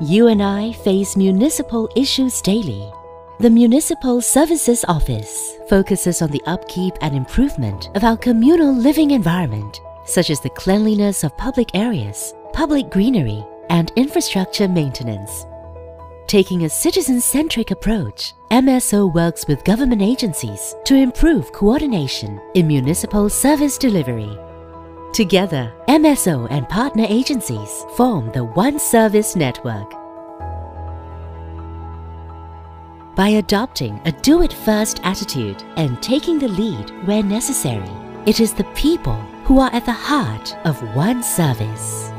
You and I face municipal issues daily. The Municipal Services Office focuses on the upkeep and improvement of our communal living environment, such as the cleanliness of public areas, public greenery, and infrastructure maintenance. Taking a citizen-centric approach, MSO works with government agencies to improve coordination in municipal service delivery. Together, MSO and partner agencies form the OneService Network. By adopting a do-it-first attitude and taking the lead where necessary, it is the people who are at the heart of OneService.